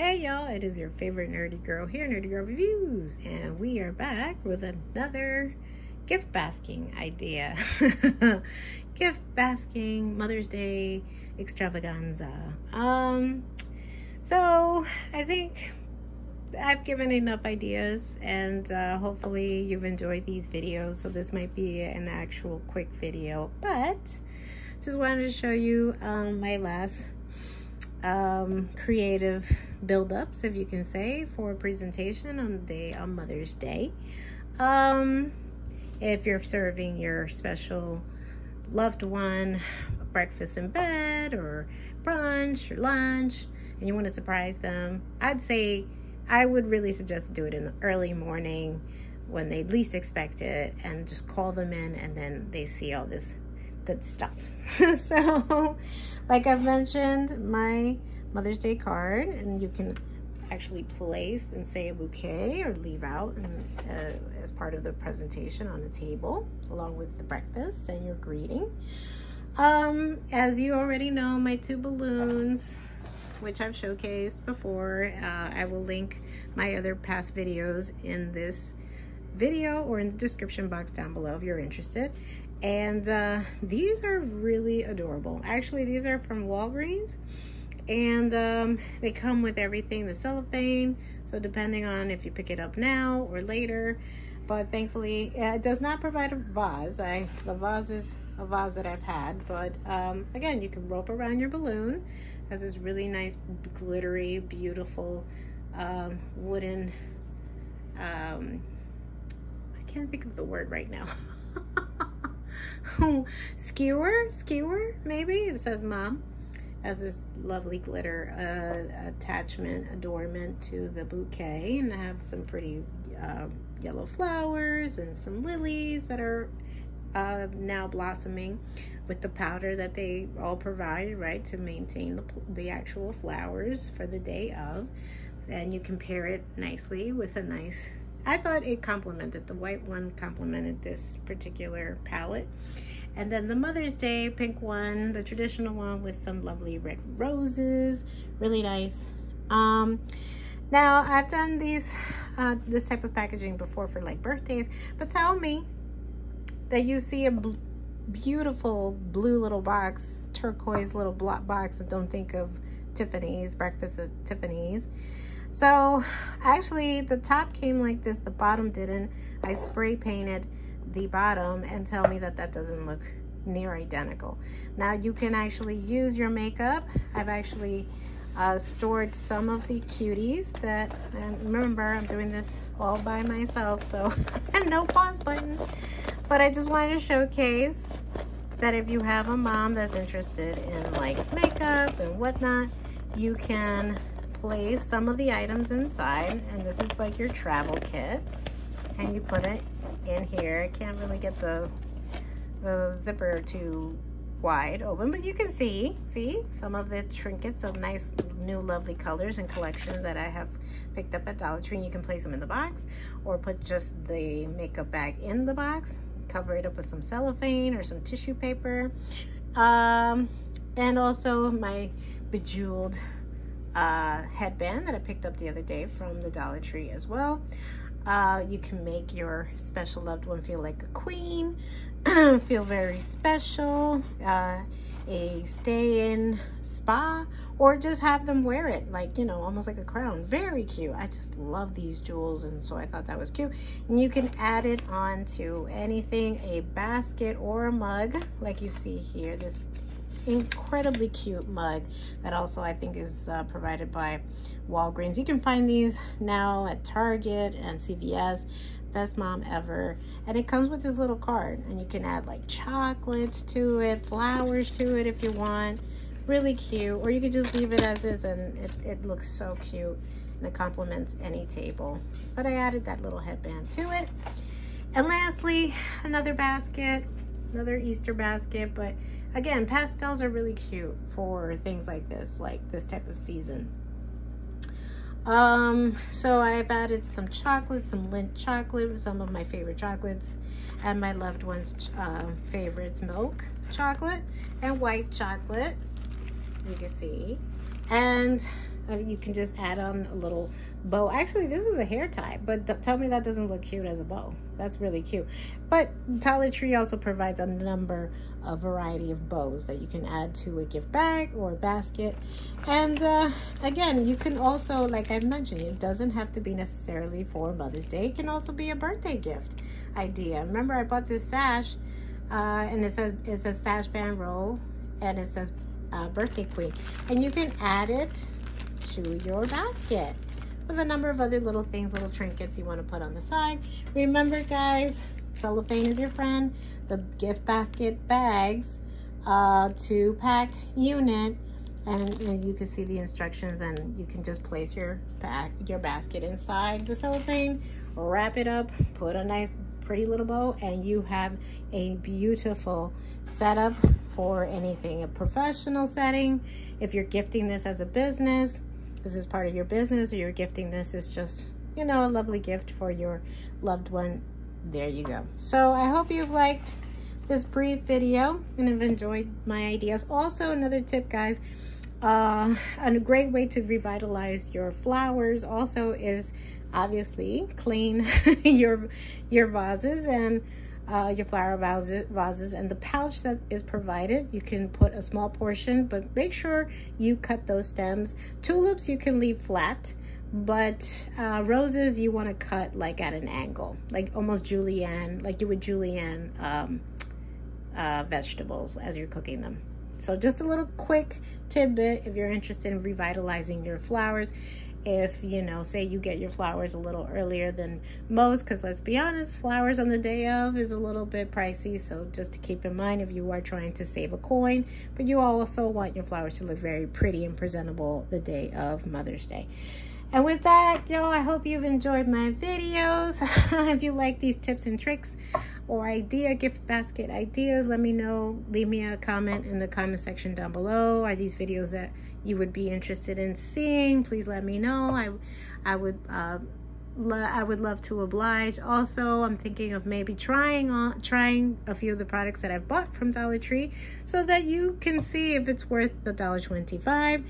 Hey y'all, it is your favorite nerdy girl here, Nerdy Girl Reviews, and we are back with another gift basking idea. gift basking Mother's Day extravaganza. Um, so I think I've given enough ideas, and uh, hopefully you've enjoyed these videos. So this might be an actual quick video, but just wanted to show you um, my last um, creative build-ups, if you can say, for a presentation on the on Mother's Day. Um, if you're serving your special loved one breakfast in bed or brunch or lunch and you want to surprise them, I'd say I would really suggest do it in the early morning when they least expect it and just call them in and then they see all this good stuff. so, like I've mentioned, my Mother's Day card, and you can actually place and say a bouquet or leave out and, uh, as part of the presentation on the table, along with the breakfast and your greeting. Um, as you already know, my two balloons, which I've showcased before, uh, I will link my other past videos in this video or in the description box down below if you're interested. And uh, these are really adorable. Actually, these are from Walgreens and um, they come with everything, the cellophane. So depending on if you pick it up now or later, but thankfully it does not provide a vase. I the vase is a vase that I've had, but um, again, you can rope around your balloon. It has this really nice, glittery, beautiful um, wooden. Um, I can't think of the word right now. skewer, skewer, maybe? It says mom. Has this lovely glitter uh, attachment adornment to the bouquet and I have some pretty uh, yellow flowers and some lilies that are uh, now blossoming with the powder that they all provide right to maintain the, the actual flowers for the day of. And you can pair it nicely with a nice I thought it complemented the white one complemented this particular palette and then the Mother's Day pink one, the traditional one with some lovely red roses, really nice. Um, now I've done these, uh, this type of packaging before for like birthdays, but tell me that you see a bl beautiful blue little box, turquoise little block box and don't think of Tiffany's, breakfast at Tiffany's. So actually the top came like this, the bottom didn't. I spray painted the bottom and tell me that that doesn't look near identical. Now you can actually use your makeup. I've actually uh, stored some of the cuties that, and remember I'm doing this all by myself, so, and no pause button. But I just wanted to showcase that if you have a mom that's interested in like makeup and whatnot, you can place some of the items inside, and this is like your travel kit, and you put it in here. I can't really get the, the zipper too wide open, but you can see, see some of the trinkets of nice new lovely colors and collection that I have picked up at Dollar Tree. You can place them in the box or put just the makeup bag in the box, cover it up with some cellophane or some tissue paper. Um, and also my bejeweled uh, headband that I picked up the other day from the Dollar Tree as well. Uh, you can make your special loved one feel like a queen, feel very special, uh, a stay-in spa, or just have them wear it like, you know, almost like a crown. Very cute. I just love these jewels, and so I thought that was cute. And you can add it on to anything, a basket or a mug, like you see here, this incredibly cute mug that also I think is uh, provided by Walgreens. You can find these now at Target and CVS. Best mom ever. And it comes with this little card and you can add like chocolates to it, flowers to it if you want. Really cute. Or you could just leave it as is and it, it looks so cute and it complements any table. But I added that little headband to it. And lastly, another basket, another Easter basket, but Again, pastels are really cute for things like this, like this type of season. Um, so I've added some chocolate, some Lindt chocolate, some of my favorite chocolates, and my loved one's uh, favorites, milk chocolate and white chocolate, as you can see. And uh, you can just add on a little bow. Actually, this is a hair tie, but tell me that doesn't look cute as a bow. That's really cute. But Dollar Tree also provides a number, a variety of bows that you can add to a gift bag or basket. And uh, again, you can also, like I've mentioned, it doesn't have to be necessarily for Mother's Day. It can also be a birthday gift idea. Remember, I bought this sash, uh, and it says it's a sash band roll, and it says uh, birthday queen. And you can add it to your basket with a number of other little things, little trinkets you want to put on the side. Remember, guys, cellophane is your friend. The gift basket bags, uh, two pack unit, and, and, you can see the instructions and you can just place your pack, your basket inside the cellophane, wrap it up, put a nice pretty little bow, and you have a beautiful setup for anything, a professional setting. If you're gifting this as a business, this is part of your business or you're gifting this is just, you know, a lovely gift for your loved one. There you go. So I hope you've liked this brief video and have enjoyed my ideas. Also, another tip, guys, uh, a great way to revitalize your flowers also is obviously clean your your vases and uh, your flower vases, vases and the pouch that is provided you can put a small portion but make sure you cut those stems. Tulips you can leave flat but uh, roses you want to cut like at an angle like almost julienne like you would julienne um, uh, vegetables as you're cooking them. So just a little quick tidbit if you're interested in revitalizing your flowers if you know say you get your flowers a little earlier than most because let's be honest flowers on the day of is a little bit pricey. So just to keep in mind if you are trying to save a coin but you also want your flowers to look very pretty and presentable the day of mother's day. And with that y'all i hope you've enjoyed my videos. If you like these tips and tricks or idea gift basket ideas let me know. Leave me a comment in the comment section down below. Are these videos that you would be interested in seeing, please let me know. I, I would, uh, I would love to oblige. Also, I'm thinking of maybe trying on trying a few of the products that I've bought from Dollar Tree, so that you can see if it's worth the dollar twenty-five.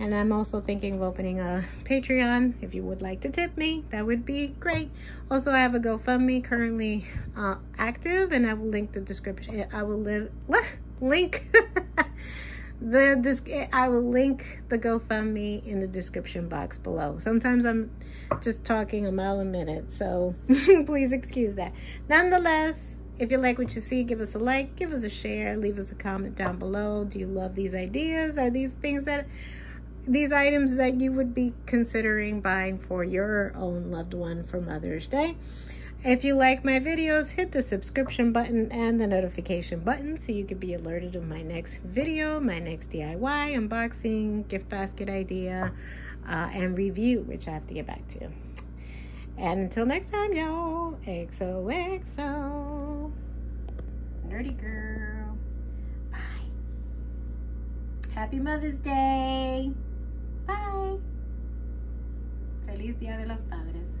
And I'm also thinking of opening a Patreon. If you would like to tip me, that would be great. Also, I have a GoFundMe currently uh, active, and I will link the description. I will live link. the I will link the GoFundMe in the description box below. Sometimes I'm just talking a mile a minute, so please excuse that. Nonetheless, if you like what you see, give us a like, give us a share, leave us a comment down below. Do you love these ideas? Are these things that these items that you would be considering buying for your own loved one for Mother's Day? If you like my videos, hit the subscription button and the notification button so you can be alerted of my next video, my next DIY, unboxing, gift basket idea, uh, and review, which I have to get back to. And until next time, y'all, XOXO. Nerdy girl. Bye. Happy Mother's Day. Bye. Feliz Dia de los Padres.